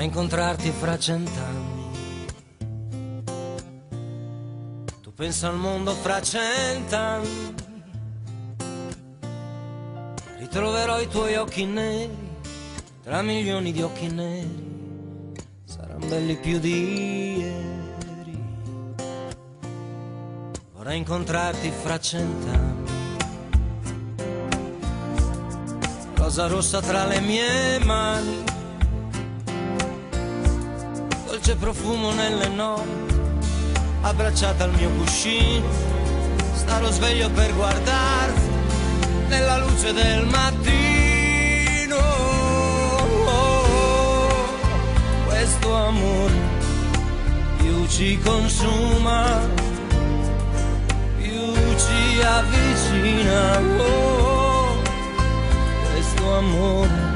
Vorrei incontrarti fra cent'anni. Tu pensa al mondo fra cent'anni. Ritroverò i tuoi occhi neri tra milioni di occhi neri. Saranno belli più di ieri. Vorrei incontrarti fra cent'anni. Rosa rossa tra le mie mani dolce profumo nelle notti, abbracciata al mio cuscino, starò sveglio per guardarti nella luce del mattino. Questo amore più ci consuma, più ci avvicina. Oh, questo amore